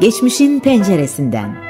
Geçmişin penceresinden.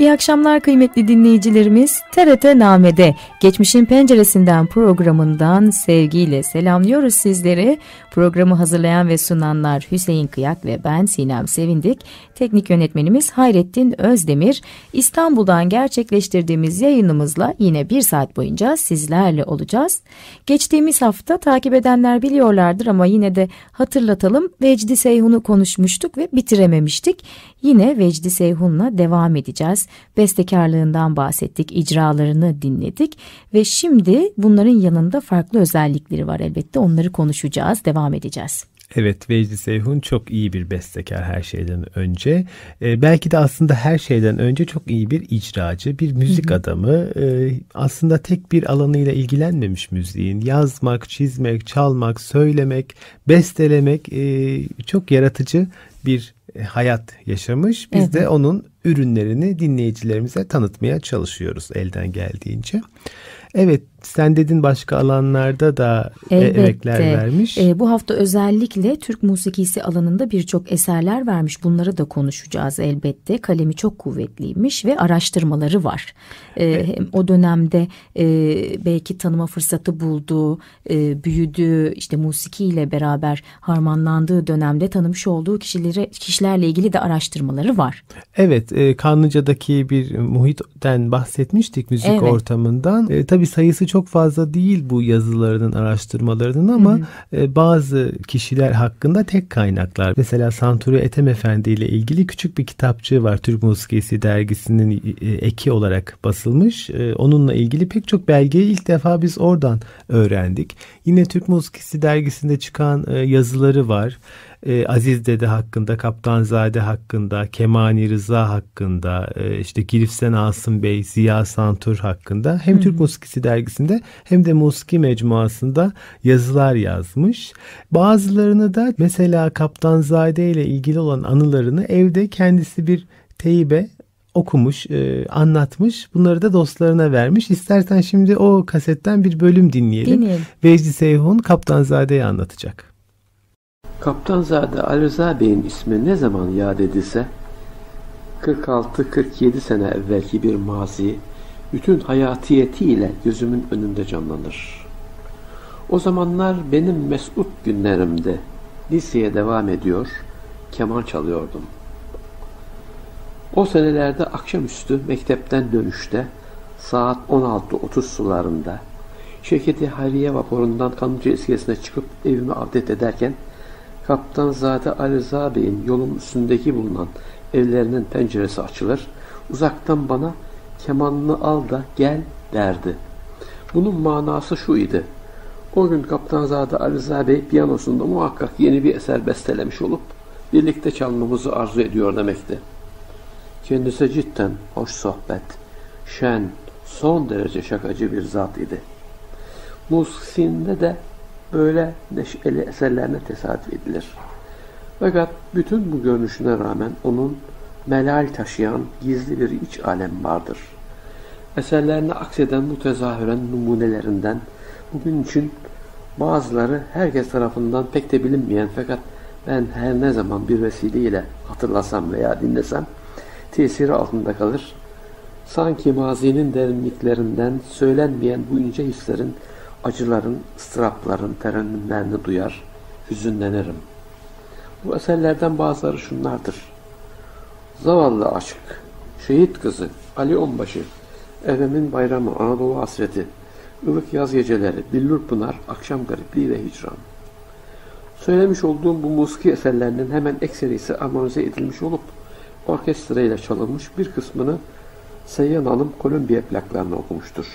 İyi akşamlar kıymetli dinleyicilerimiz. TRT Name'de Geçmişin Penceresinden programından sevgiyle selamlıyoruz sizleri. Programı hazırlayan ve sunanlar Hüseyin Kıyak ve ben Sinem Sevindik. Teknik yönetmenimiz Hayrettin Özdemir. İstanbul'dan gerçekleştirdiğimiz yayınımızla yine bir saat boyunca sizlerle olacağız. Geçtiğimiz hafta takip edenler biliyorlardır ama yine de hatırlatalım. Vecdi Seyhun'u konuşmuştuk ve bitirememiştik. Yine Vecdi Seyhun'la devam edeceğiz. Bestekarlığından bahsettik, icralarını dinledik ve şimdi bunların yanında farklı özellikleri var elbette. Onları konuşacağız, devam edeceğiz. Evet Vecdi Seyhun çok iyi bir bestekar her şeyden önce. Ee, belki de aslında her şeyden önce çok iyi bir icracı, bir müzik hı hı. adamı. Ee, aslında tek bir alanıyla ilgilenmemiş müziğin. Yazmak, çizmek, çalmak, söylemek, bestelemek e, çok yaratıcı bir e, hayat yaşamış. Biz evet. de onun ürünlerini dinleyicilerimize tanıtmaya çalışıyoruz elden geldiğince. Evet sen dedin başka alanlarda da e, Elbette. emekler vermiş. E, bu hafta özellikle Türk musikisi alanında birçok eserler vermiş. Bunları da konuşacağız elbette. Kalemi çok kuvvetliymiş ve araştırmaları var. E, evet. O dönemde e, belki tanıma fırsatı bulduğu, e, büyüdüğü, işte musikiyle beraber harmanlandığı dönemde tanımış olduğu kişileri, kişilerle ilgili de araştırmaları var. Evet, e, Kanlıca'daki bir muhitten bahsetmiştik müzik evet. ortamından. E, tabii sayısı çok fazla değil bu yazılarının, araştırmalarının ama e, bazı kişiler hakkında tek kaynaklar. Mesela Santuri Ethem Efendi ile ilgili küçük bir kitapçığı var. Türk Musikisi dergisinin e, eki olarak basılmış. E, onunla ilgili pek çok belgeyi ilk defa biz oradan öğrendik. Yine Türk Musikisi dergisinde çıkan e, yazıları var e, Aziz Dede hakkında, Kaptanzade hakkında, Kemani Rıza hakkında, e, işte Girifsen Asım Bey, Ziya Santur hakkında hem Hı. Türk Musikisi dergisinde hem de Musiki Mecmuası'nda yazılar yazmış. Bazılarını da mesela Kaptanzade ile ilgili olan anılarını evde kendisi bir teybe okumuş, e, anlatmış. Bunları da dostlarına vermiş. İstersen şimdi o kasetten bir bölüm dinleyelim. Dinleyelim. Vecdi Seyhun Kaptanzade'yi anlatacak. Kaptanzade Ali Rıza Bey'in ismi ne zaman yad edilse 46-47 sene evvelki bir mazi bütün hayatiyetiyle gözümün önünde canlanır. O zamanlar benim mesut günlerimde liseye devam ediyor, keman çalıyordum. O senelerde akşamüstü mektepten dönüşte saat 16.30 sularında Şirketi Hayriye vapurundan Kanlıca iskelesine çıkıp evime avdet ederken Kaptan Zade Ali Rıza Bey'in yolun üstündeki bulunan evlerinin penceresi açılır. Uzaktan bana kemanını al da gel derdi. Bunun manası şu idi. O gün Kaptanzade Ali Rıza Bey piyanosunda muhakkak yeni bir eser bestelemiş olup birlikte çalmamızı arzu ediyor demekti. Kendisi cidden hoş sohbet, şen, son derece şakacı bir zat idi. Musikinde de böyle neşeli eserlerine tesadüf edilir. Fakat bütün bu görünüşüne rağmen onun melal taşıyan gizli bir iç alem vardır. Eserlerine akseden bu tezahüren numunelerinden bugün için bazıları herkes tarafından pek de bilinmeyen fakat ben her ne zaman bir vesileyle hatırlasam veya dinlesem tesiri altında kalır. Sanki mazinin derinliklerinden söylenmeyen bu ince hislerin acıların, ıstırapların terennümlerini duyar, hüzünlenirim. Bu eserlerden bazıları şunlardır. Zavallı aşk, şehit kızı, Ali Onbaşı, Evemin bayramı, Anadolu hasreti, ılık yaz geceleri, Billur Pınar, akşam garipliği ve hicran. Söylemiş olduğum bu musiki eserlerinin hemen ekserisi armonize edilmiş olup orkestra ile çalınmış bir kısmını Seyyan Hanım Kolombiya plaklarını okumuştur.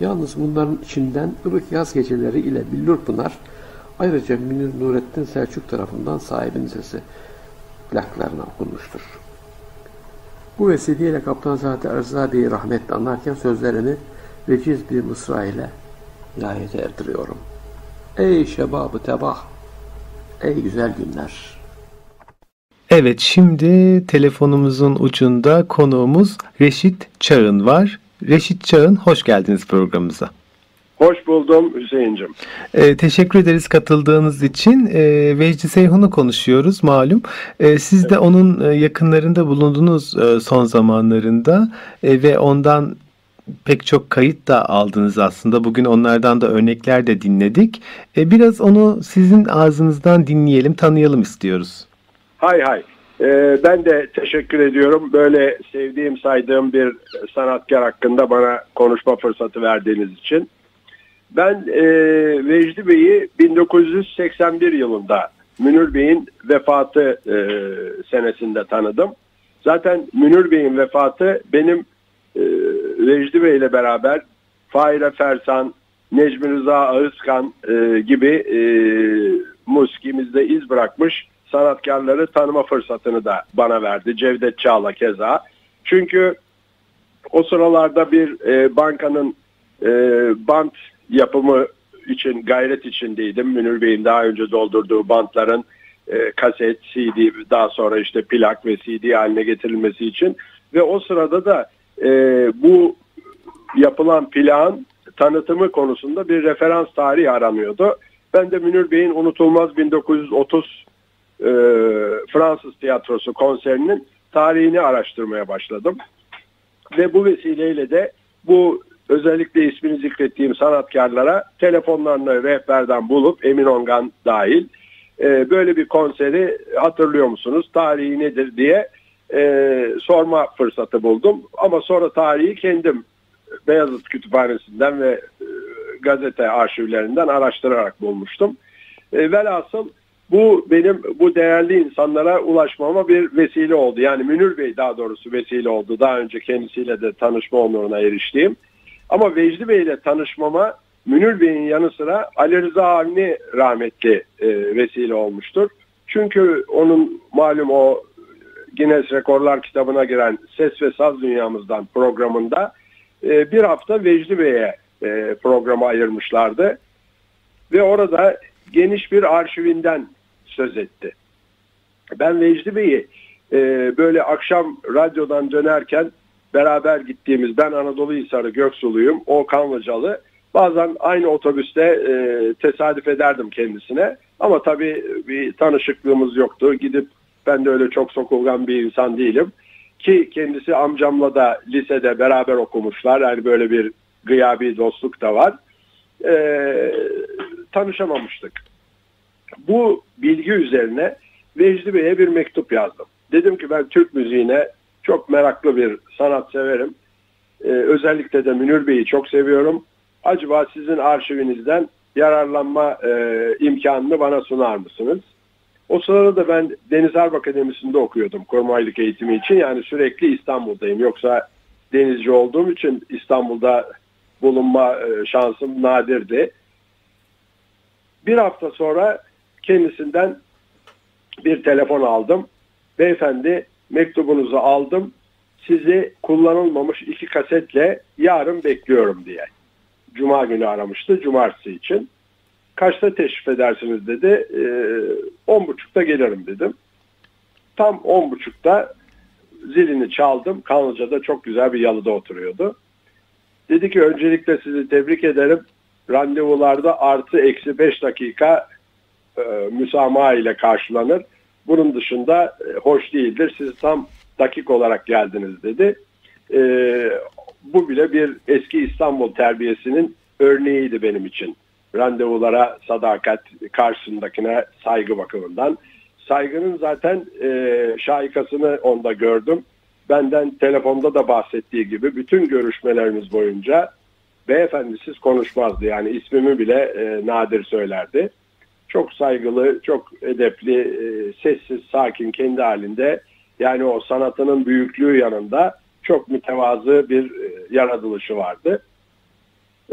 Yalnız bunların içinden ılık yaz geceleri ile Billur Pınar ayrıca Münir Nurettin Selçuk tarafından sahibinin sesi plaklarına okunmuştur. Bu vesileyle Kaptanzade Arza Bey'i rahmetle anarken sözlerini veciz bir mısra ile nihayete erdiriyorum. Ey şebabı tebah, ey güzel günler. Evet şimdi telefonumuzun ucunda konuğumuz Reşit Çağın var. Reşit Çağın hoş geldiniz programımıza. Hoş buldum Hüseyin'cim. Ee, teşekkür ederiz katıldığınız için. Ee, Vecdi Seyhun'u konuşuyoruz malum. Ee, siz evet. de onun e, yakınlarında bulundunuz e, son zamanlarında e, ve ondan pek çok kayıt da aldınız aslında. Bugün onlardan da örnekler de dinledik. E, biraz onu sizin ağzınızdan dinleyelim, tanıyalım istiyoruz. Hay hay. Ee, ben de teşekkür ediyorum. Böyle sevdiğim, saydığım bir sanatkar hakkında bana konuşma fırsatı verdiğiniz için. Ben e, Vecdi Bey'i 1981 yılında Münir Bey'in vefatı e, senesinde tanıdım. Zaten Münir Bey'in vefatı benim e, Vecdi Bey ile beraber Fahire Fersan, Necmi Rıza Ağızkan e, gibi e, muskimizde iz bırakmış sanatkarları tanıma fırsatını da bana verdi. Cevdet Çağla keza. Çünkü o sıralarda bir e, bankanın e, bant yapımı için gayret içindeydim. Münir Bey'in daha önce doldurduğu bantların e, kaset, CD daha sonra işte plak ve CD haline getirilmesi için ve o sırada da e, bu yapılan plan tanıtımı konusunda bir referans tarihi aranıyordu. Ben de Münir Bey'in unutulmaz 1930 e, Fransız tiyatrosu konserinin tarihini araştırmaya başladım. Ve bu vesileyle de bu özellikle ismini zikrettiğim sanatkarlara telefonlarını rehberden bulup Emin Ongan dahil e, böyle bir konseri hatırlıyor musunuz? Tarihi nedir diye e, sorma fırsatı buldum. Ama sonra tarihi kendim Beyazıt Kütüphanesi'nden ve e, gazete arşivlerinden araştırarak bulmuştum. E, velhasıl bu benim bu değerli insanlara ulaşmama bir vesile oldu. Yani Münir Bey daha doğrusu vesile oldu. Daha önce kendisiyle de tanışma onuruna eriştiğim. Ama Vecdi Bey ile tanışmama Münir Bey'in yanı sıra Ali Rıza Avni rahmetli e, vesile olmuştur. Çünkü onun malum o Guinness Rekorlar kitabına giren Ses ve Saz Dünyamızdan programında e, bir hafta Vecdi Bey'e e, programı ayırmışlardı. Ve orada geniş bir arşivinden söz etti. Ben Vecdi Bey'i e, böyle akşam radyodan dönerken beraber gittiğimiz ben Anadolu Hisarı Göksuluyum, o Kanlıcalı. Bazen aynı otobüste e, tesadüf ederdim kendisine. Ama tabii bir tanışıklığımız yoktu. Gidip ben de öyle çok sokulgan bir insan değilim. Ki kendisi amcamla da lisede beraber okumuşlar. Yani böyle bir gıyabi dostluk da var. E, tanışamamıştık. Bu bilgi üzerine Vecdi Bey'e bir mektup yazdım. Dedim ki ben Türk müziğine çok meraklı bir sanat severim. Ee, özellikle de Münir Bey'i çok seviyorum. Acaba sizin arşivinizden yararlanma e, imkanını bana sunar mısınız? O sırada da ben Deniz Harp Akademisi'nde okuyordum kurmaylık eğitimi için. Yani sürekli İstanbul'dayım. Yoksa denizci olduğum için İstanbul'da bulunma e, şansım nadirdi. Bir hafta sonra kendisinden bir telefon aldım. Beyefendi mektubunuzu aldım. Sizi kullanılmamış iki kasetle yarın bekliyorum diye. Cuma günü aramıştı. Cumartesi için. Kaçta teşrif edersiniz dedi. Ee, on buçukta gelirim dedim. Tam on buçukta zilini çaldım. Kanlıca'da çok güzel bir yalıda oturuyordu. Dedi ki öncelikle sizi tebrik ederim. Randevularda artı eksi beş dakika e, müsamaha ile karşılanır. Bunun dışında e, hoş değildir. Siz tam dakik olarak geldiniz dedi. E, bu bile bir eski İstanbul terbiyesinin örneğiydi benim için. Randevulara sadakat, karşısındakine saygı bakımından. Saygının zaten e, şaikasını onda gördüm. Benden telefonda da bahsettiği gibi bütün görüşmelerimiz boyunca beyefendisiz konuşmazdı. Yani ismimi bile e, nadir söylerdi çok saygılı, çok edepli, e, sessiz, sakin, kendi halinde yani o sanatının büyüklüğü yanında çok mütevazı bir e, yaratılışı vardı.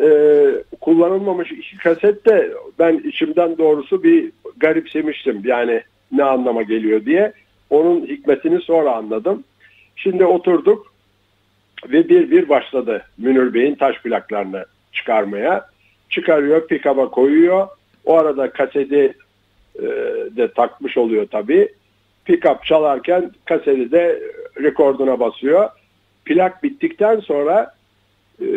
Ee, kullanılmamış iki kaset de ben içimden doğrusu bir garipsemiştim. Yani ne anlama geliyor diye. Onun hikmetini sonra anladım. Şimdi oturduk ve bir bir başladı Münir Bey'in taş plaklarını çıkarmaya. Çıkarıyor, pikaba koyuyor o arada kaseti e, de takmış oluyor tabii. Pickup çalarken kaseti de rekorduna basıyor. Plak bittikten sonra e,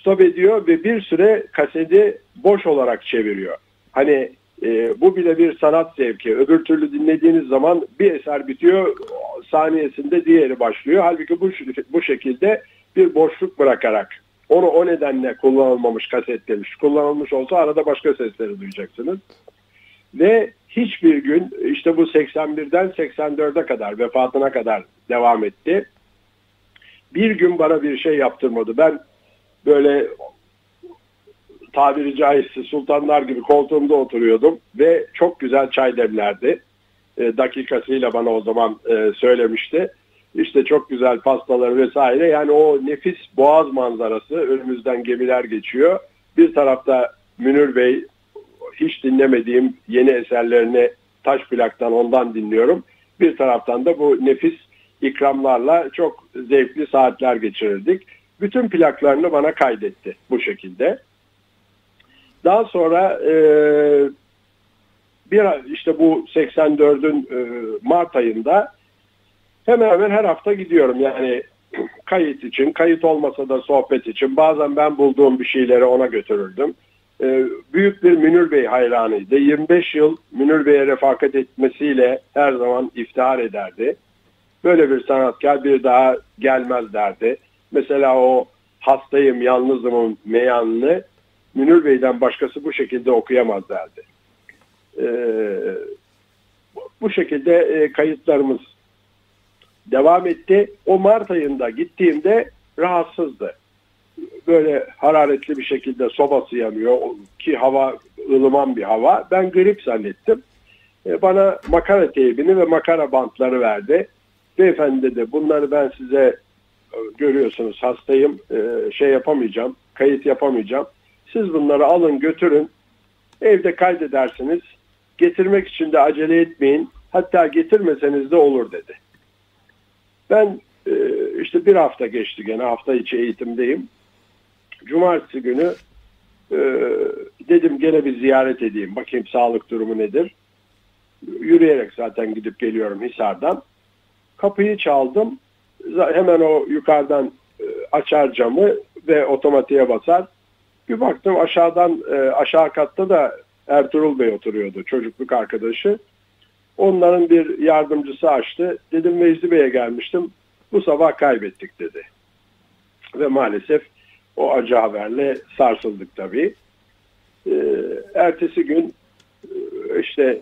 stop ediyor ve bir süre kaseti boş olarak çeviriyor. Hani e, bu bile bir sanat zevki. Öbür türlü dinlediğiniz zaman bir eser bitiyor, saniyesinde diğeri başlıyor. Halbuki bu, bu şekilde bir boşluk bırakarak onu o nedenle kullanılmamış kaset demiş. Kullanılmış olsa arada başka sesleri duyacaksınız. Ve hiçbir gün işte bu 81'den 84'e kadar vefatına kadar devam etti. Bir gün bana bir şey yaptırmadı. Ben böyle tabiri caizse sultanlar gibi koltuğumda oturuyordum ve çok güzel çay demlerdi. E, dakikasıyla bana o zaman e, söylemişti. İşte çok güzel pastaları vesaire. Yani o nefis boğaz manzarası önümüzden gemiler geçiyor. Bir tarafta Münir Bey hiç dinlemediğim yeni eserlerini taş plaktan ondan dinliyorum. Bir taraftan da bu nefis ikramlarla çok zevkli saatler geçirirdik. Bütün plaklarını bana kaydetti bu şekilde. Daha sonra e, bir işte bu 84'ün e, Mart ayında hemen hemen her hafta gidiyorum. Yani kayıt için, kayıt olmasa da sohbet için. Bazen ben bulduğum bir şeyleri ona götürürdüm. E, büyük bir Münir Bey hayranıydı. 25 yıl Münir Bey'e refakat etmesiyle her zaman iftihar ederdi. Böyle bir sanatkar bir daha gelmez derdi. Mesela o hastayım, yalnızımın meyanını Münir Bey'den başkası bu şekilde okuyamaz derdi. Ee, bu şekilde e, kayıtlarımız devam etti. O Mart ayında gittiğimde rahatsızdı. Böyle hararetli bir şekilde sobası yanıyor ki hava ılıman bir hava. Ben grip zannettim. E, bana makara teybini ve makara bantları verdi. Beyefendi dedi bunları ben size e, görüyorsunuz hastayım e, şey yapamayacağım kayıt yapamayacağım siz bunları alın götürün. Evde kaydedersiniz. Getirmek için de acele etmeyin. Hatta getirmeseniz de olur dedi. Ben e, işte bir hafta geçti gene hafta içi eğitimdeyim. Cumartesi günü e, dedim gene bir ziyaret edeyim. Bakayım sağlık durumu nedir. Yürüyerek zaten gidip geliyorum Hisar'dan. Kapıyı çaldım. Hemen o yukarıdan e, açar camı ve otomatiğe basar. Bir baktım aşağıdan aşağı katta da Ertuğrul Bey oturuyordu çocukluk arkadaşı. Onların bir yardımcısı açtı. Dedim Mecdi Bey'e gelmiştim. Bu sabah kaybettik dedi. Ve maalesef o acı haberle sarsıldık tabii. Ee, ertesi gün e, işte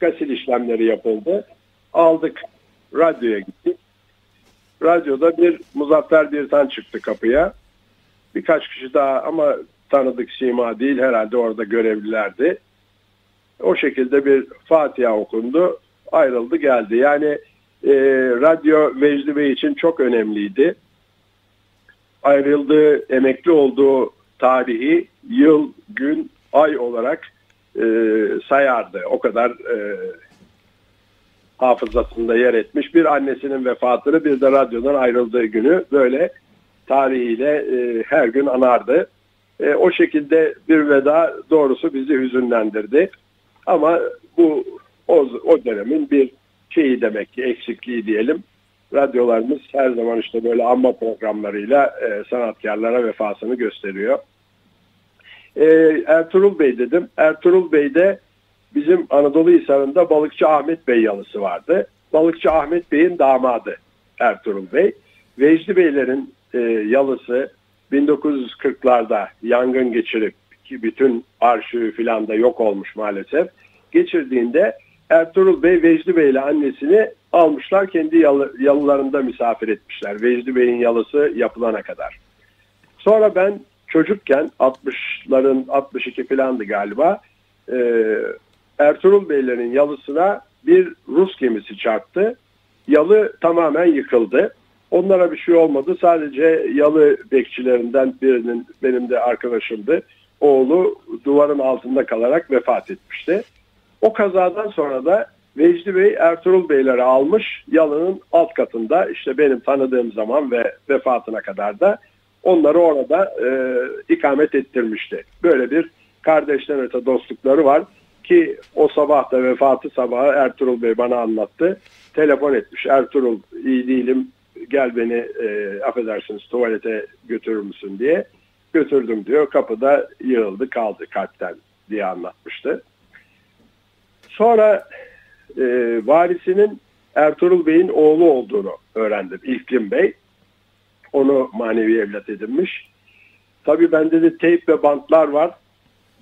gasil işlemleri yapıldı. Aldık radyoya gittik. Radyoda bir Muzaffer Birtan çıktı kapıya birkaç kişi daha ama tanıdık sima değil herhalde orada görevlilerdi. O şekilde bir Fatiha okundu. Ayrıldı geldi. Yani e, radyo Vecdi Bey için çok önemliydi. Ayrıldığı, emekli olduğu tarihi yıl, gün, ay olarak e, sayardı. O kadar e, hafızasında yer etmiş. Bir annesinin vefatını bir de radyodan ayrıldığı günü böyle tarihiyle e, her gün anardı. E, o şekilde bir veda doğrusu bizi hüzünlendirdi. Ama bu o, o dönemin bir şeyi demek ki eksikliği diyelim. Radyolarımız her zaman işte böyle anma programlarıyla e, sanatkarlara vefasını gösteriyor. E, Ertuğrul Bey dedim. Ertuğrul Bey'de bizim Anadolu Hisarı'nda Balıkçı Ahmet Bey yalısı vardı. Balıkçı Ahmet Bey'in damadı Ertuğrul Bey. Vecdi Beylerin e, yalısı 1940'larda yangın geçirip ki bütün arşivi filan da yok olmuş maalesef. Geçirdiğinde Ertuğrul Bey Vecdi Bey ile annesini almışlar kendi yalı, yalılarında misafir etmişler. Vecdi Bey'in yalısı yapılana kadar. Sonra ben çocukken 60'ların 62 filandı galiba e, Ertuğrul Beylerin yalısına bir Rus gemisi çarptı. Yalı tamamen yıkıldı. Onlara bir şey olmadı. Sadece yalı bekçilerinden birinin benim de arkadaşımdı. Oğlu duvarın altında kalarak vefat etmişti. O kazadan sonra da Vecdi Bey Ertuğrul Beyleri almış yalının alt katında işte benim tanıdığım zaman ve vefatına kadar da onları orada e, ikamet ettirmişti. Böyle bir kardeşten öte dostlukları var ki o sabah da vefatı sabahı Ertuğrul Bey bana anlattı. Telefon etmiş Ertuğrul iyi değilim gel beni e, affedersiniz tuvalete götürür müsün diye. Götürdüm diyor. Kapıda yığıldı kaldı kalpten diye anlatmıştı. Sonra e, varisinin Ertuğrul Bey'in oğlu olduğunu öğrendim. İlkim Bey. Onu manevi evlat edinmiş. Tabii bende de teyp ve bantlar var.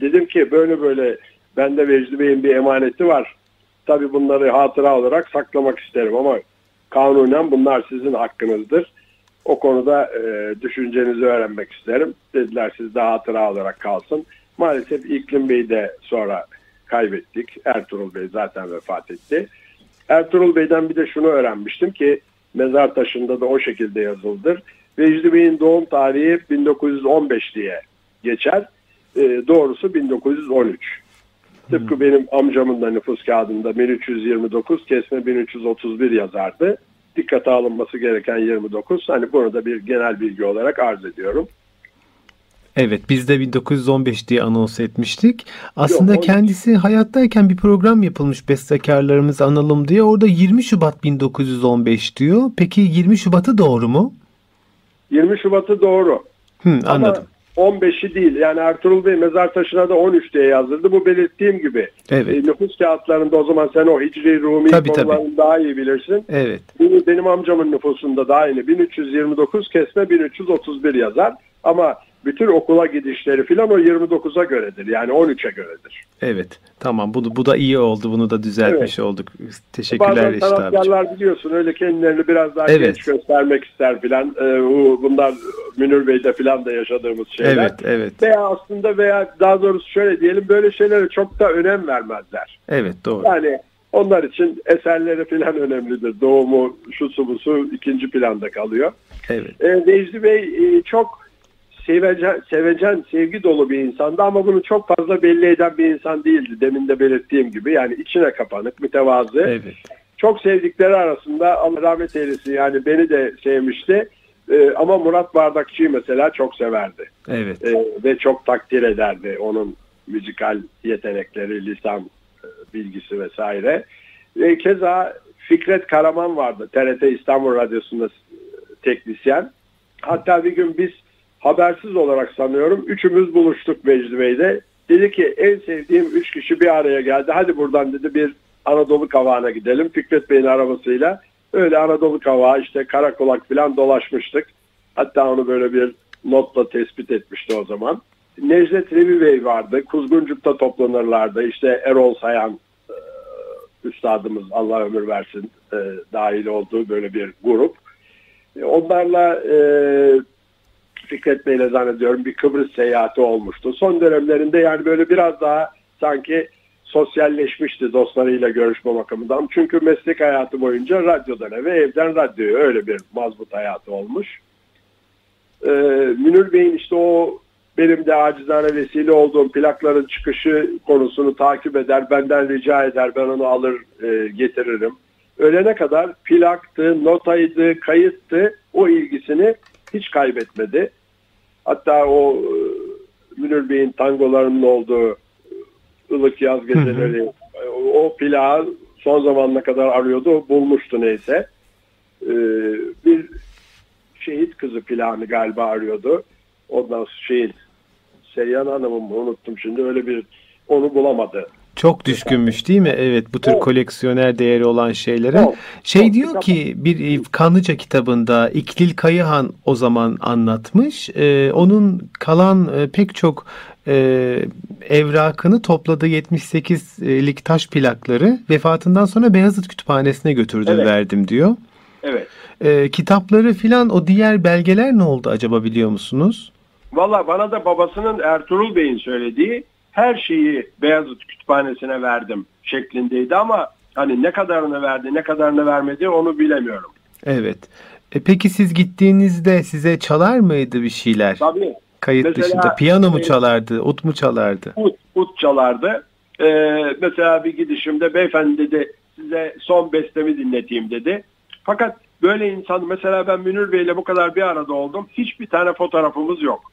Dedim ki böyle böyle bende Vecdi Bey'in bir emaneti var. Tabii bunları hatıra olarak saklamak isterim ama kanunen bunlar sizin hakkınızdır. O konuda e, düşüncenizi öğrenmek isterim. Dediler sizde hatıra olarak kalsın. Maalesef İklim Bey'i de sonra kaybettik. Ertuğrul Bey zaten vefat etti. Ertuğrul Bey'den bir de şunu öğrenmiştim ki mezar taşında da o şekilde yazıldır. Vecdi Bey'in doğum tarihi 1915 diye geçer. E, doğrusu 1913. Tıpkı benim amcamın da nüfus kağıdında 1329 kesme 1331 yazardı. Dikkate alınması gereken 29. Hani bunu da bir genel bilgi olarak arz ediyorum. Evet biz de 1915 diye anons etmiştik. Aslında Yok, kendisi hayattayken bir program yapılmış bestekarlarımızı analım diye. Orada 20 Şubat 1915 diyor. Peki 20 Şubat'ı doğru mu? 20 Şubat'ı doğru. Hı, anladım. Ama 15'i değil. Yani Ertuğrul Bey mezar taşına da 13 diye yazdırdı. Bu belirttiğim gibi. Evet. E, nüfus kağıtlarında o zaman sen o Hicri Rumi tabii, konularını tabii. daha iyi bilirsin. Evet. Benim, benim amcamın nüfusunda da aynı. 1329 kesme 1331 yazar. Ama bütün okula gidişleri filan o 29'a göredir. Yani 13'e göredir. Evet. Tamam. Bu, bu da iyi oldu. Bunu da düzeltmiş evet. olduk. Teşekkürler Bazen sanatkarlar biliyorsun öyle kendilerini biraz daha evet. genç göstermek ister filan. Ee, bunlar Münir Bey'de filan da yaşadığımız şeyler. Evet, evet. Veya aslında veya daha doğrusu şöyle diyelim böyle şeylere çok da önem vermezler. Evet, doğru. Yani onlar için eserleri filan önemlidir. Doğumu, şu su bu su ikinci planda kalıyor. Evet. Ee, Necdi Bey e, çok sevecen, sevecen, sevgi dolu bir insandı ama bunu çok fazla belli eden bir insan değildi. Demin de belirttiğim gibi yani içine kapanık, mütevazı. Evet. Çok sevdikleri arasında Allah rahmet eylesin yani beni de sevmişti. Ee, ama Murat Bardakçı'yı mesela çok severdi. Evet. Ee, ve çok takdir ederdi onun müzikal yetenekleri, lisan e, bilgisi vesaire. Ve keza Fikret Karaman vardı. TRT İstanbul Radyosu'nda teknisyen. Hatta bir gün biz habersiz olarak sanıyorum üçümüz buluştuk Vecdi Bey'de. Dedi ki en sevdiğim üç kişi bir araya geldi. Hadi buradan dedi bir Anadolu kavağına gidelim. Fikret Bey'in arabasıyla öyle Anadolu kavağı işte karakolak falan dolaşmıştık. Hatta onu böyle bir notla tespit etmişti o zaman. Necdet Revi Bey vardı. Kuzguncuk'ta toplanırlardı. İşte Erol Sayan e, üstadımız Allah ömür versin e, dahil olduğu böyle bir grup. E, onlarla e, Fikret Bey'le zannediyorum bir Kıbrıs seyahati olmuştu. Son dönemlerinde yani böyle biraz daha sanki sosyalleşmişti dostlarıyla görüşme bakımından. Çünkü meslek hayatı boyunca radyodan eve, evden radyoya öyle bir mazbut hayatı olmuş. Ee, Münir Bey'in işte o benim de acizane vesile olduğum plakların çıkışı konusunu takip eder, benden rica eder, ben onu alır e, getiririm. Ölene kadar plaktı, notaydı, kayıttı o ilgisini hiç kaybetmedi. Hatta o e, Münir Bey'in tangolarının olduğu ılık yaz geceleri hı. o plağı son zamanına kadar arıyordu. Bulmuştu neyse. Ee, bir şehit kızı plağını galiba arıyordu. Ondan şeyin Seyyan Hanım'ın unuttum şimdi öyle bir onu bulamadı. Çok düşkünmüş değil mi? Evet bu tür evet. koleksiyoner değeri olan şeylere. Evet. Şey evet. diyor ki bir e, Kanlıca kitabında İklil Kayıhan o zaman anlatmış. Ee, onun kalan e, pek çok e, evrakını topladığı 78'lik taş plakları vefatından sonra Beyazıt Kütüphanesi'ne götürdüm evet. verdim diyor. Evet. Ee, kitapları filan o diğer belgeler ne oldu acaba biliyor musunuz? Valla bana da babasının Ertuğrul Bey'in söylediği her şeyi Beyazıt Kütüphanesi'ne verdim şeklindeydi ama hani ne kadarını verdi ne kadarını vermedi onu bilemiyorum. Evet. E peki siz gittiğinizde size çalar mıydı bir şeyler? Tabii. Kayıt mesela, dışında piyano mu çalardı, ut mu çalardı? Ut, ut çalardı. Ee, mesela bir gidişimde beyefendi dedi size son bestemi dinleteyim dedi. Fakat böyle insan mesela ben Münir Bey'le bu kadar bir arada oldum. Hiçbir tane fotoğrafımız yok.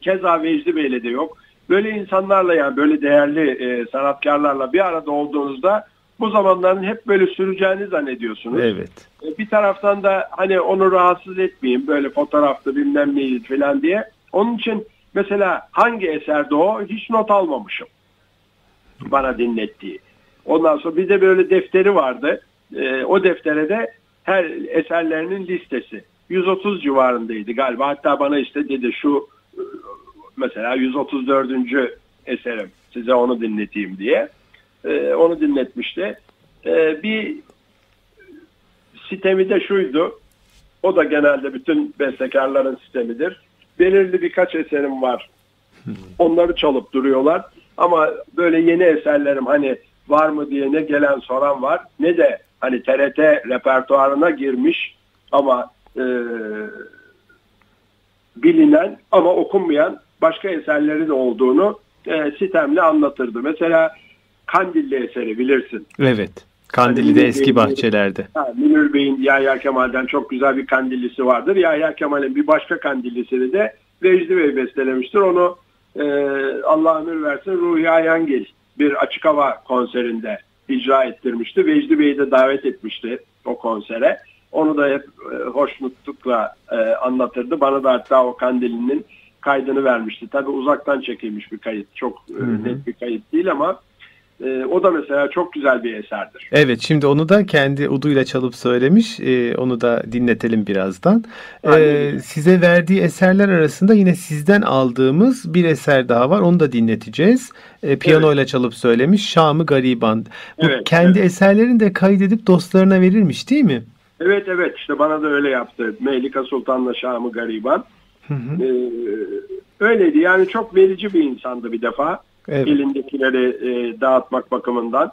Keza Vecdi Bey'le de yok böyle insanlarla yani böyle değerli e, sanatkarlarla bir arada olduğunuzda bu zamanların hep böyle süreceğini zannediyorsunuz. Evet. E, bir taraftan da hani onu rahatsız etmeyeyim böyle fotoğrafta bilmem neydi falan diye. Onun için mesela hangi eserde o hiç not almamışım. Bana dinlettiği. Ondan sonra bir de böyle defteri vardı. E, o deftere de her eserlerinin listesi. 130 civarındaydı galiba. Hatta bana işte dedi şu mesela 134. eserim size onu dinleteyim diye. E, onu dinletmişti. E, bir sistemi de şuydu. O da genelde bütün bestekarların sistemidir. Belirli birkaç eserim var. Onları çalıp duruyorlar. Ama böyle yeni eserlerim hani var mı diye ne gelen soran var ne de hani TRT repertuarına girmiş ama e, bilinen ama okunmayan başka eserleri de olduğunu e, sitemle anlatırdı. Mesela Kandilli eseri bilirsin. Evet. Kandilli'de hani eski bahçelerde. Ha, Münir Bey'in Yahya Kemal'den çok güzel bir kandillisi vardır. Yahya Kemal'in bir başka kandillisini de Vecdi Bey bestelemiştir. Onu e, Allah ömür versin Ruhi Ayangil bir açık hava konserinde icra ettirmişti. Vecdi Bey'i de davet etmişti o konsere. Onu da hep e, hoşnutlukla e, anlatırdı. Bana da hatta o kandilinin kaydını vermişti. Tabi uzaktan çekilmiş bir kayıt. Çok e, hı hı. net bir kayıt değil ama e, o da mesela çok güzel bir eserdir. Evet şimdi onu da kendi uduyla çalıp söylemiş. E, onu da dinletelim birazdan. E, size verdiği eserler arasında yine sizden aldığımız bir eser daha var. Onu da dinleteceğiz. E, piyanoyla evet. çalıp söylemiş. Şamı Gariban. Bu evet, kendi evet. eserlerini de kaydedip dostlarına verirmiş değil mi? Evet evet işte bana da öyle yaptı. Melika Sultan'la Şamı Gariban. Hı hı. Ee, öyleydi yani çok verici bir insandı bir defa. Evet. Elindekileri e, dağıtmak bakımından.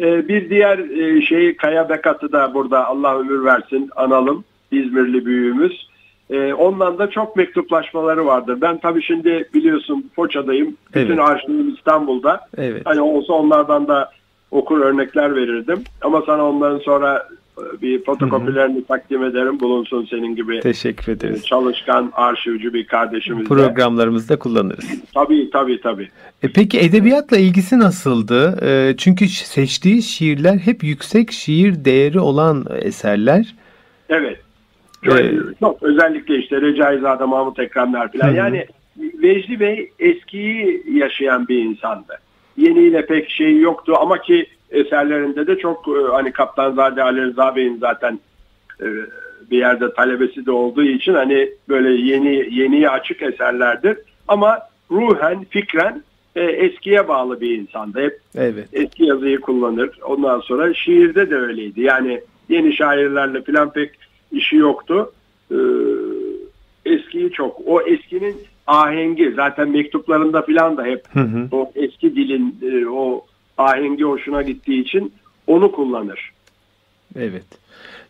E, bir diğer e, şey Kaya Bekat'ı da burada Allah ömür versin analım. İzmirli büyüğümüz. E, ondan da çok mektuplaşmaları vardır. Ben tabii şimdi biliyorsun Foça'dayım. Bütün evet. arşivim İstanbul'da. Evet. Hani olsa onlardan da okur örnekler verirdim. Ama sana onların sonra bir fotokopilerini Hı-hı. takdim ederim. Bulunsun senin gibi Teşekkür ederiz. E, çalışkan arşivci bir kardeşimiz Programlarımızda kullanırız. Tabii tabii tabii. E peki edebiyatla ilgisi nasıldı? E, çünkü seçtiği şiirler hep yüksek şiir değeri olan eserler. Evet. Çok, ee, çok özellikle işte Recaizade, Mahmut Ekremler falan. Hı-hı. Yani Vecdi Bey eskiyi yaşayan bir insandı. Yeniyle pek şey yoktu ama ki eserlerinde de çok e, hani Kaptanzade Ali Rıza Bey'in zaten e, bir yerde talebesi de olduğu için hani böyle yeni yeniye açık eserlerdir. Ama ruhen, fikren e, eskiye bağlı bir insandı. Hep evet. eski yazıyı kullanır. Ondan sonra şiirde de öyleydi. Yani yeni şairlerle falan pek işi yoktu. eskiyi çok. O eskinin ahengi zaten mektuplarında falan da hep hı hı. o eski dilin o ahengi hoşuna gittiği için onu kullanır. Evet.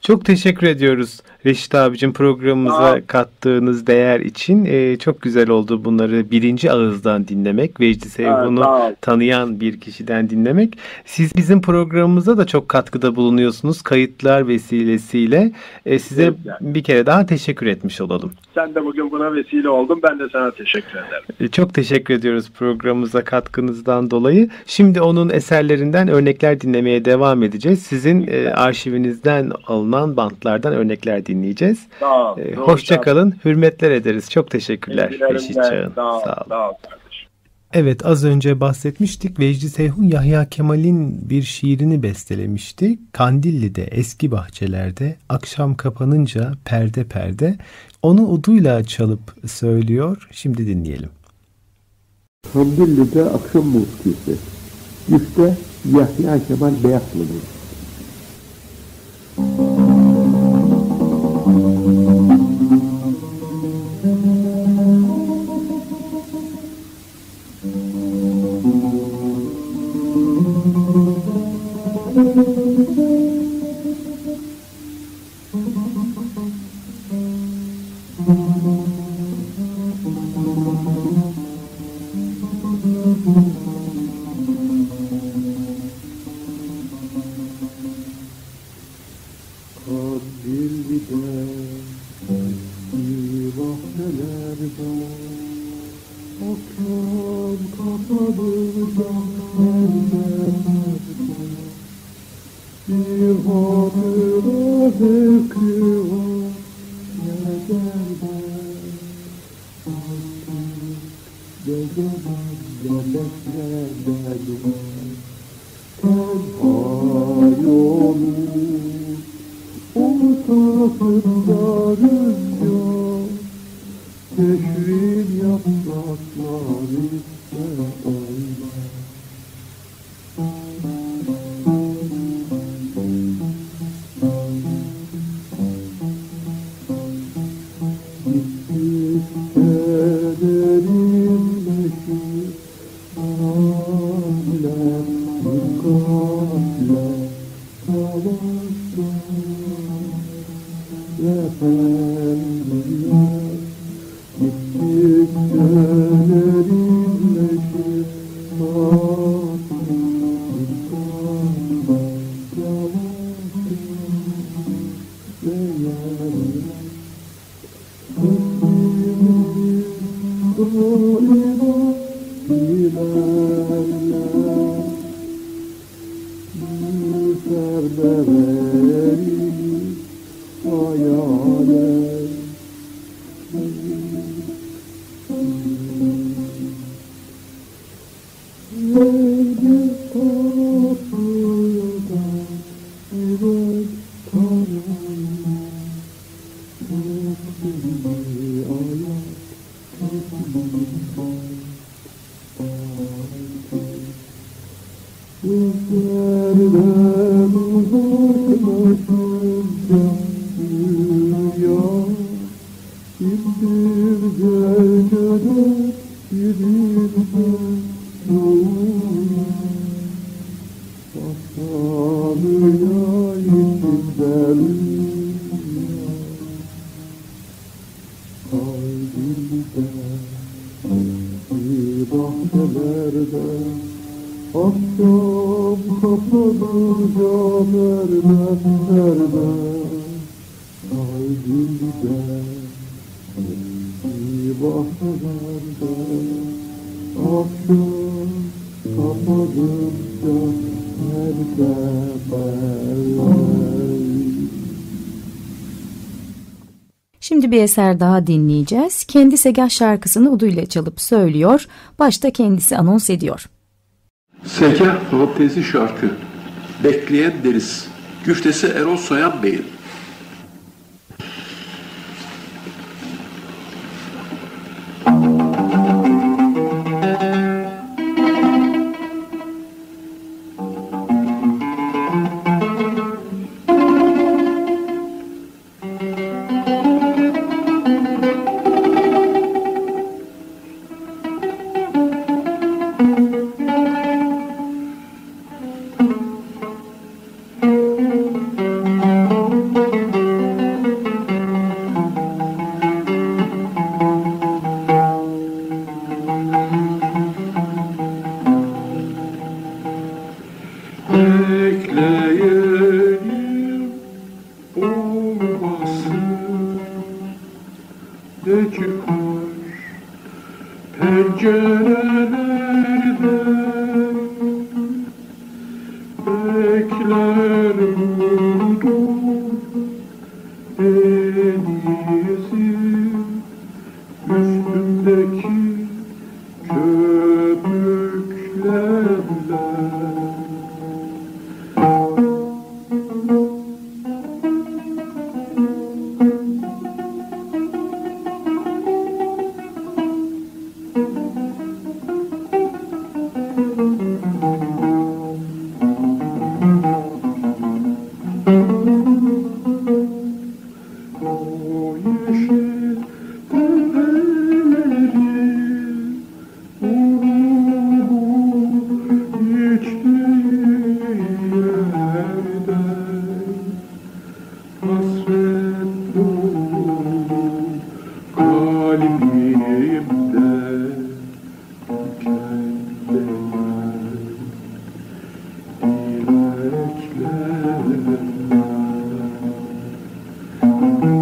Çok teşekkür ediyoruz Reşit abicim programımıza Aa. kattığınız değer için. Ee, çok güzel oldu bunları birinci ağızdan dinlemek. Vecdi Seyhun'u tanıyan bir kişiden dinlemek. Siz bizim programımıza da çok katkıda bulunuyorsunuz. Kayıtlar vesilesiyle. Ee, size evet, yani. bir kere daha teşekkür etmiş olalım. Sen de bugün buna vesile oldun. Ben de sana teşekkür ederim. Ee, çok teşekkür ediyoruz programımıza katkınızdan dolayı. Şimdi onun eserlerinden örnekler dinlemeye devam edeceğiz. Sizin e, arşivinizden alınan bantlardan örnekler dinleyeceğiz. Sağ ol. Ee, hoşça kalın. Hürmetler ederiz. Çok teşekkürler. Reşit Çağın. Sağ ol. Sağ ol. Sağ ol Evet az önce bahsetmiştik. Vecdi Seyhun Yahya Kemal'in bir şiirini bestelemişti. Kandilli'de eski bahçelerde akşam kapanınca perde perde onu uduyla çalıp söylüyor. Şimdi dinleyelim. Kandilli'de akşam muskisi. İşte Yahya Kemal Beyatlı'dır. Eser daha dinleyeceğiz. Kendi Segah şarkısını Udu ile çalıp söylüyor. Başta kendisi anons ediyor. Segah Fantezi şarkı. Bekleyen Deniz. Güftesi Erol Soyan Bey'in. De çıkar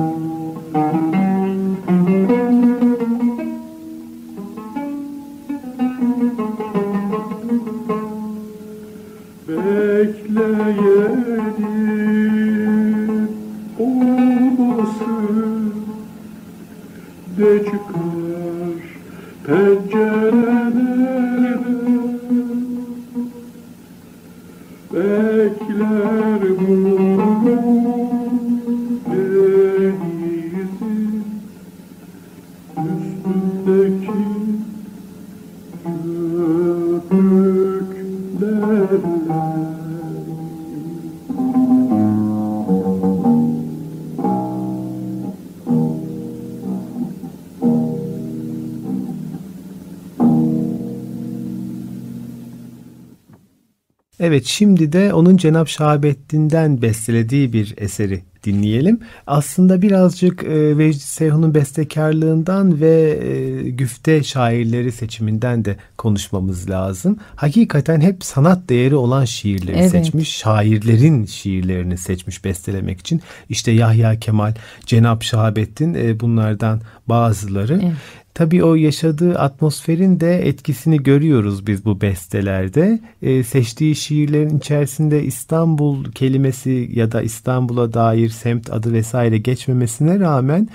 Evet şimdi de onun Cenab Şahabettin'den bestelediği bir eseri dinleyelim. Aslında birazcık e, Vecdi Seyhun'un bestekarlığından ve e, güfte şairleri seçiminden de konuşmamız lazım. Hakikaten hep sanat değeri olan şiirleri evet. seçmiş. Şairlerin şiirlerini seçmiş bestelemek için. İşte Yahya Kemal, Cenab Şahabettin e, bunlardan bazıları. Evet. Tabii o yaşadığı atmosferin de etkisini görüyoruz biz bu bestelerde. E, seçtiği şiirlerin içerisinde İstanbul kelimesi ya da İstanbul'a dair semt adı vesaire geçmemesine rağmen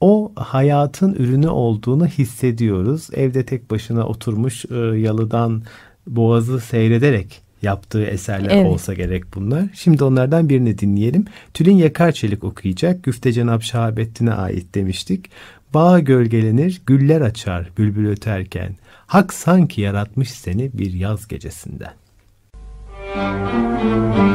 o hayatın ürünü olduğunu hissediyoruz. Evde tek başına oturmuş e, yalıdan boğazı seyrederek yaptığı eserler evet. olsa gerek bunlar. Şimdi onlardan birini dinleyelim. Tülin Yakarçelik okuyacak. Güfte Cenab Şahabettin'e ait demiştik. Bağ gölgelenir, güller açar bülbül öterken. Hak sanki yaratmış seni bir yaz gecesinden. kıymetli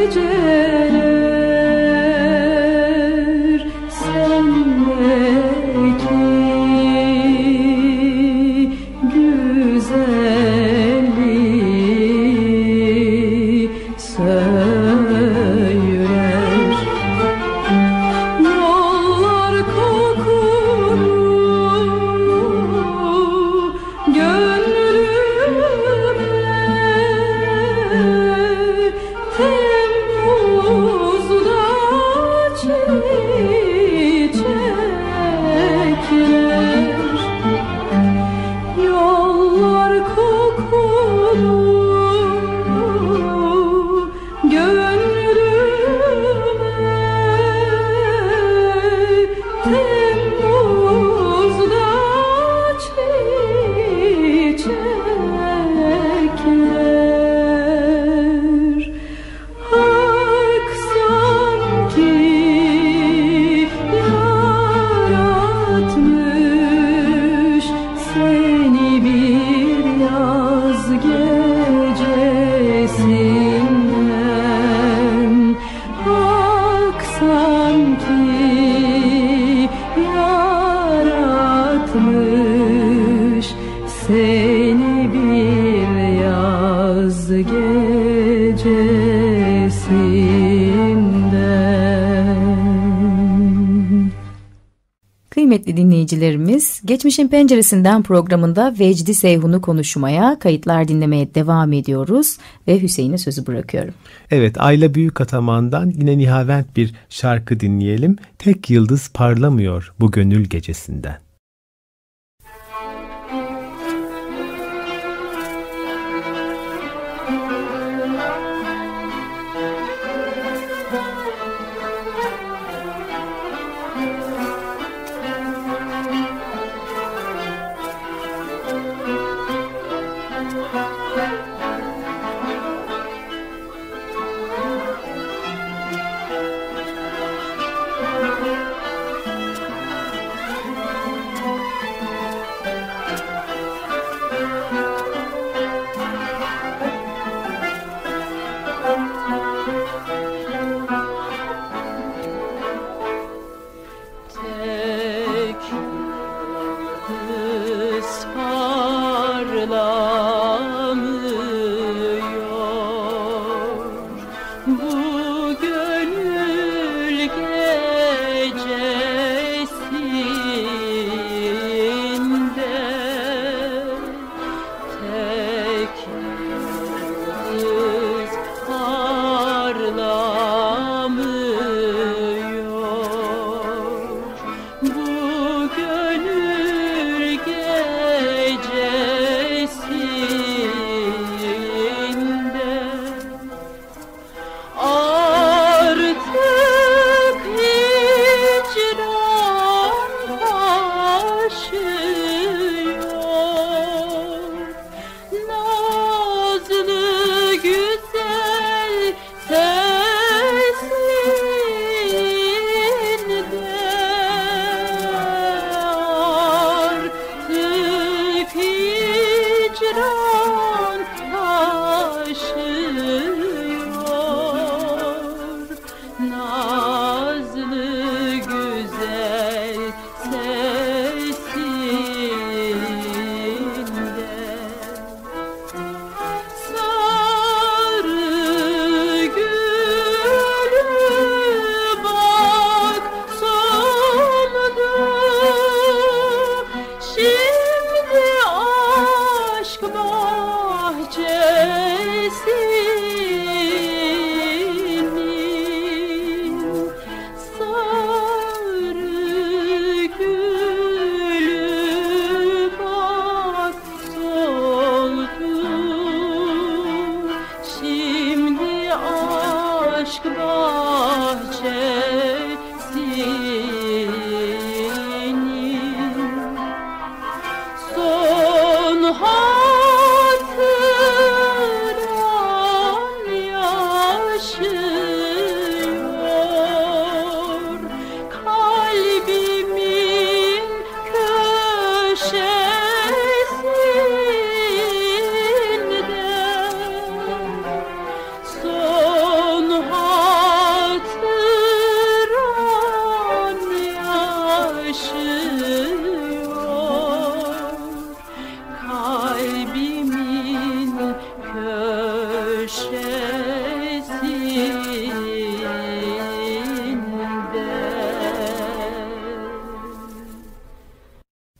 gece Geçmişin Penceresinden programında Vecdi Seyhun'u konuşmaya, kayıtlar dinlemeye devam ediyoruz ve Hüseyin'e sözü bırakıyorum. Evet, Ayla Büyük Ataman'dan yine nihavent bir şarkı dinleyelim. Tek yıldız parlamıyor bu gönül gecesinden.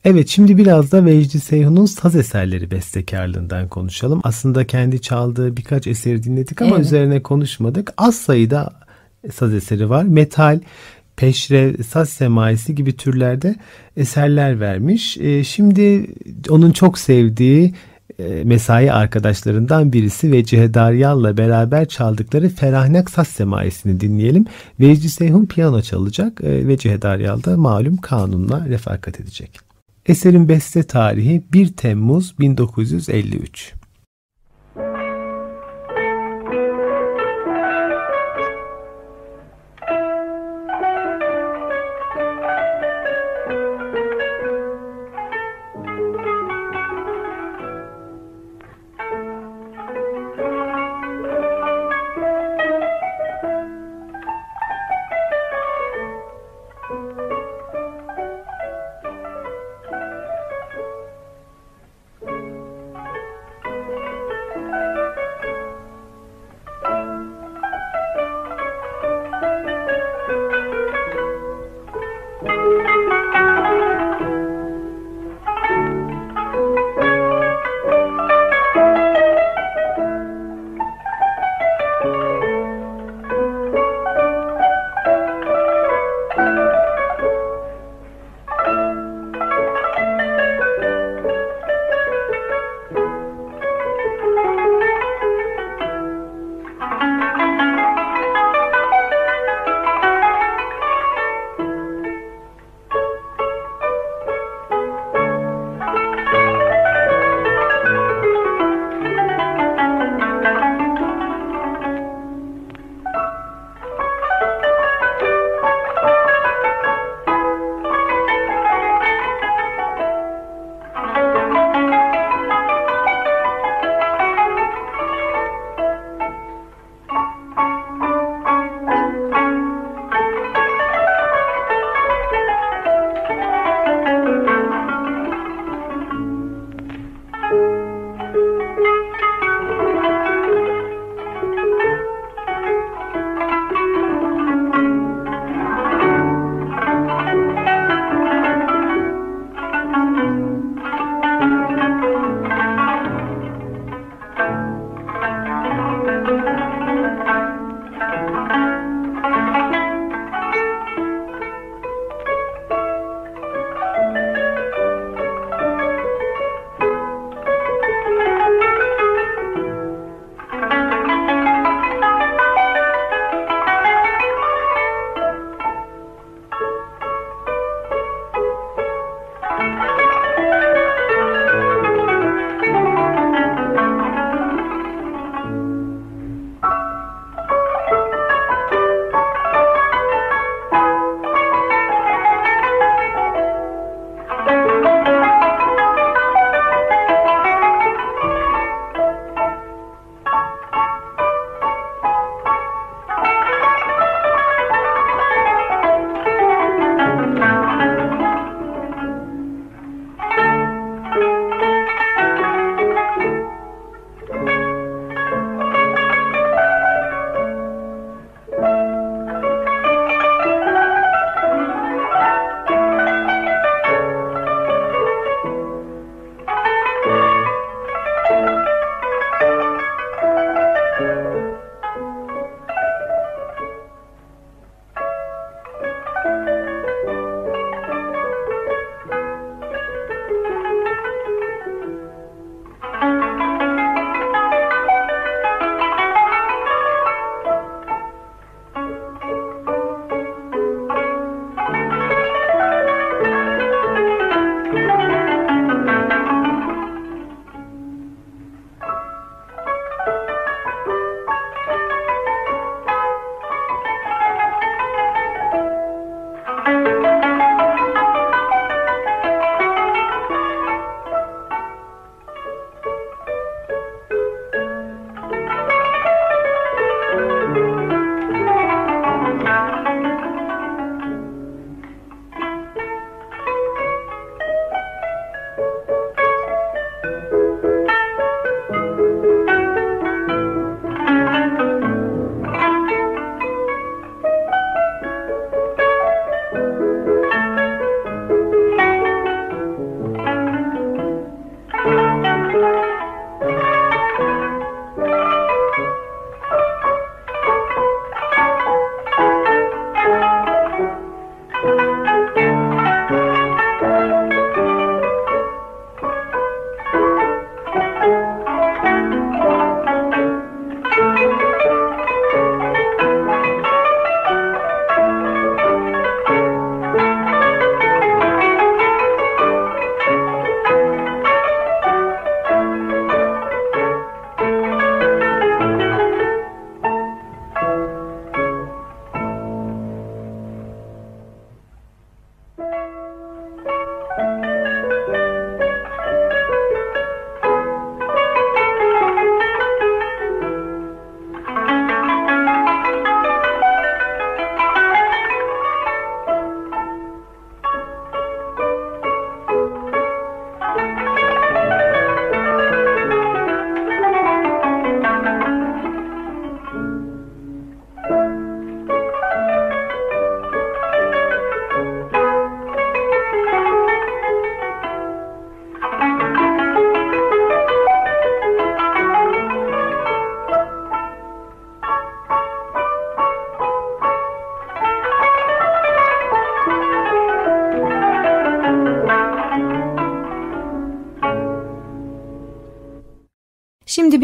Evet şimdi biraz da Vecdi Seyhun'un saz eserleri bestekarlığından konuşalım. Aslında kendi çaldığı birkaç eseri dinledik ama evet. üzerine konuşmadık. Az sayıda saz eseri var. Metal, peşrev, saz semaisi gibi türlerde eserler vermiş. Ee, şimdi onun çok sevdiği e, mesai arkadaşlarından birisi Vecihe Daryal'la beraber çaldıkları Ferahnak Saz Semaisini dinleyelim. Vecdi Seyhun piyano çalacak. E, Vecihe Daryal da malum kanunla refakat edecek. Eserin beste tarihi 1 Temmuz 1953.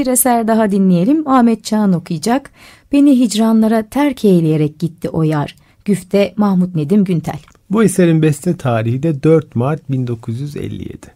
bir eser daha dinleyelim. Ahmet Çağan okuyacak. Beni hicranlara terk eyleyerek gitti o yar. Güfte Mahmut Nedim Güntel. Bu eserin beste tarihi de 4 Mart 1957.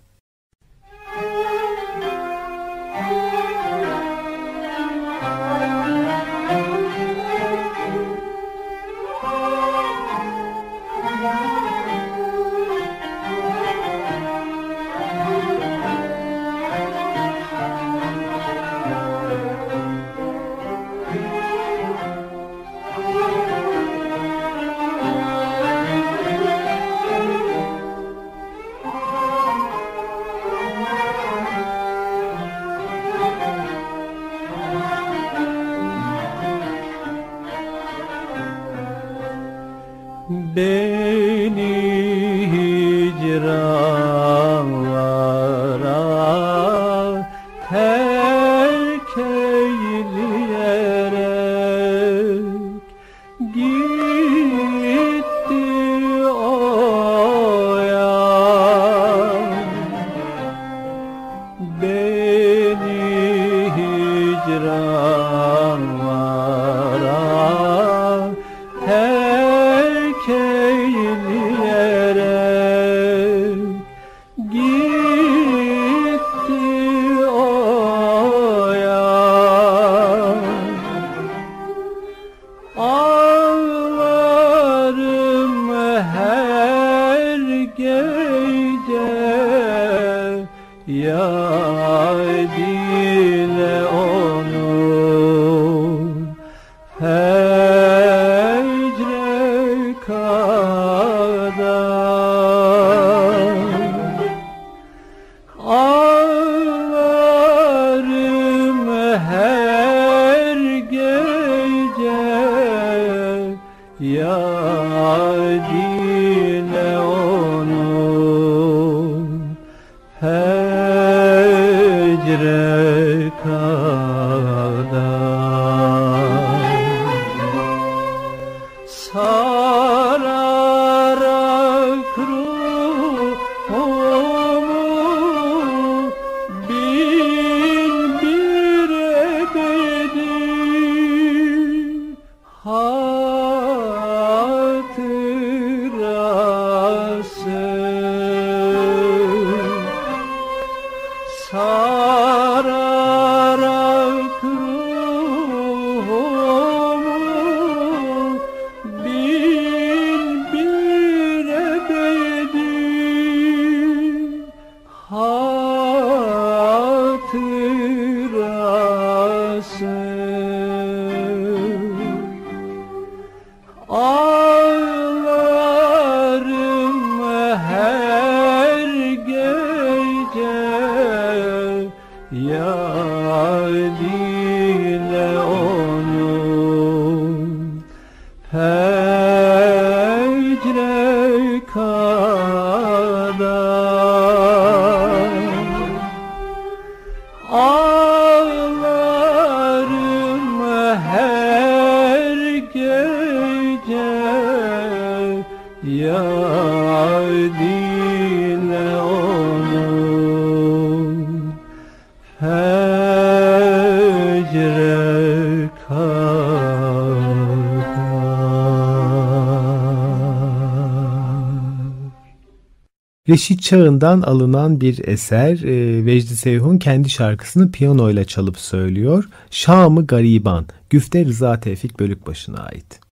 Reşit Çağın'dan alınan bir eser e, Vecdi Seyhun kendi şarkısını piyanoyla çalıp söylüyor. Şamı Gariban, Güfte Rıza Tevfik Bölükbaşı'na ait.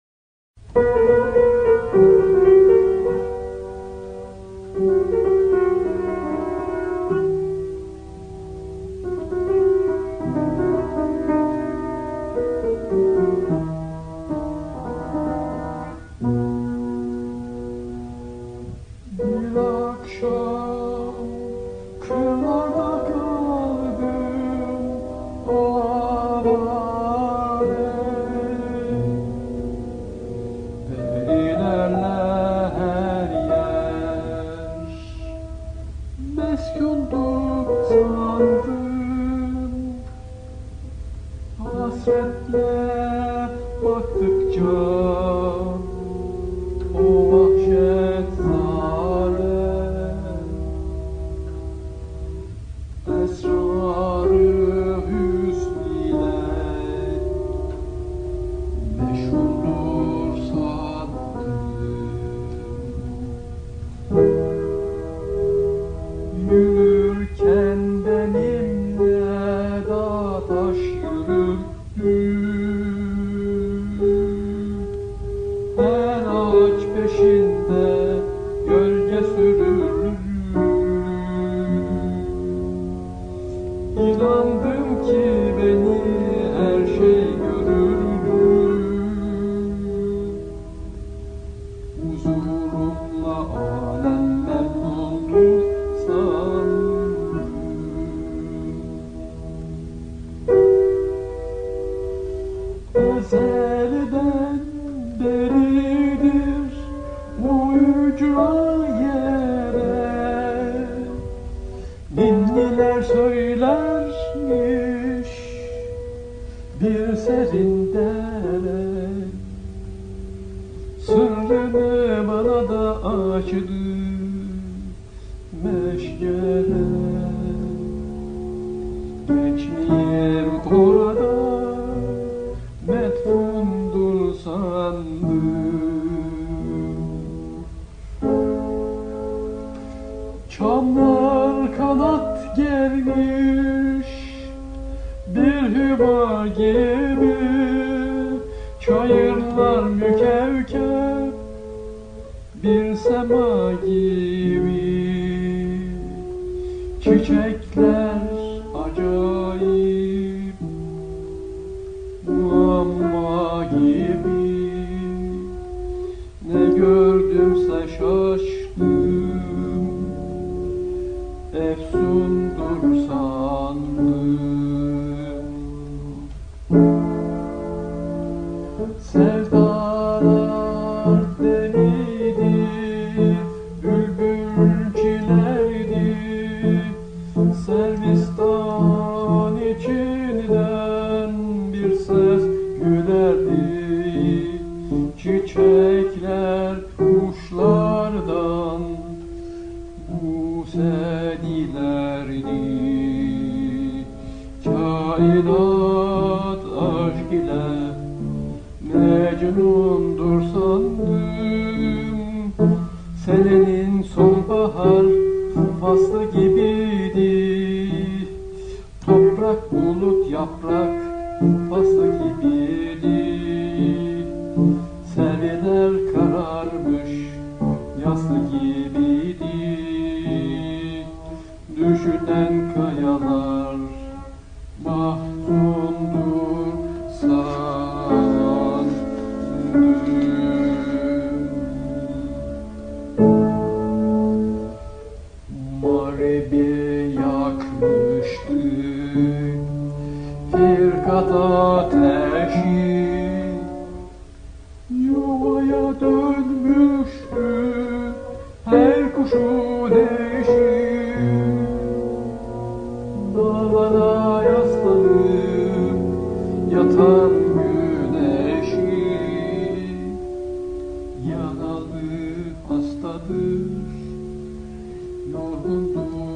Nohuntu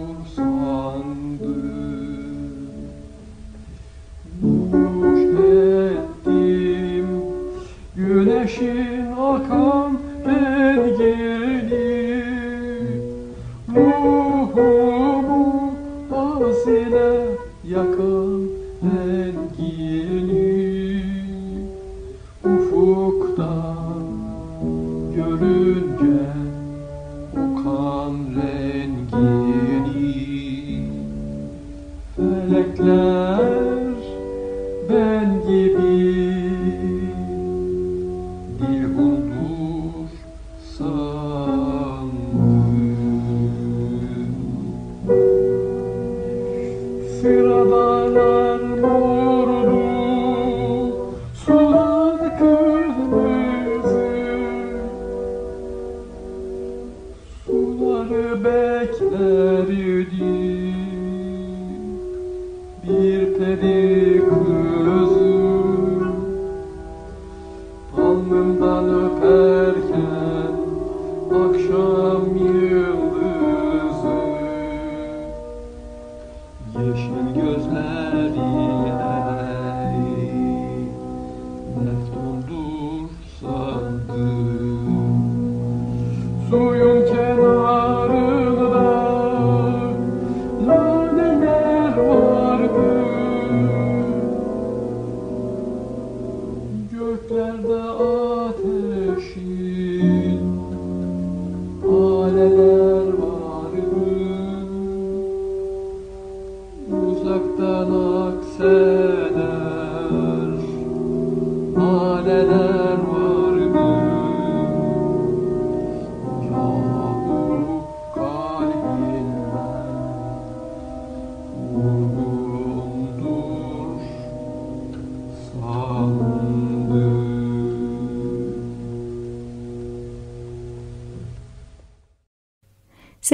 uzaktan akseder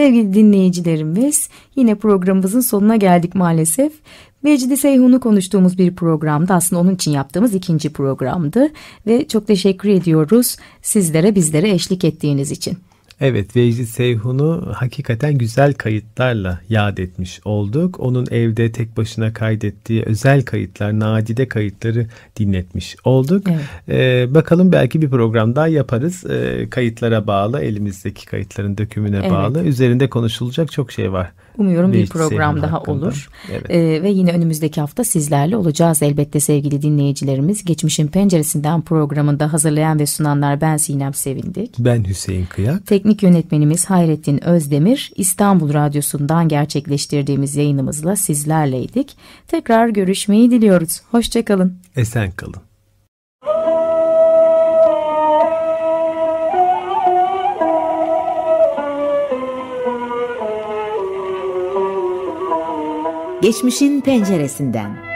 Sevgili dinleyicilerimiz yine programımızın sonuna geldik maalesef. Mecidi Seyhun'u konuştuğumuz bir programdı. Aslında onun için yaptığımız ikinci programdı. Ve çok teşekkür ediyoruz sizlere bizlere eşlik ettiğiniz için. Evet Vecdi Seyhun'u hakikaten güzel kayıtlarla yad etmiş olduk. Onun evde tek başına kaydettiği özel kayıtlar, nadide kayıtları dinletmiş olduk. Evet. Ee, bakalım belki bir program daha yaparız. Ee, kayıtlara bağlı, elimizdeki kayıtların dökümüne evet. bağlı. Üzerinde konuşulacak çok şey var. Umuyorum bir program daha hakkında. olur. Evet. Ee, ve yine önümüzdeki hafta sizlerle olacağız elbette sevgili dinleyicilerimiz. Geçmişin Penceresinden programında hazırlayan ve sunanlar ben Sinem Sevindik. Ben Hüseyin Kıyak. Teknik yönetmenimiz Hayrettin Özdemir. İstanbul Radyosu'ndan gerçekleştirdiğimiz yayınımızla sizlerleydik. Tekrar görüşmeyi diliyoruz. Hoşçakalın. Esen kalın. Geçmişin penceresinden.